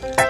Bye.